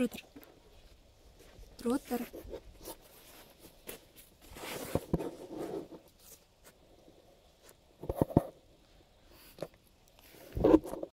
Трутер. Трутер.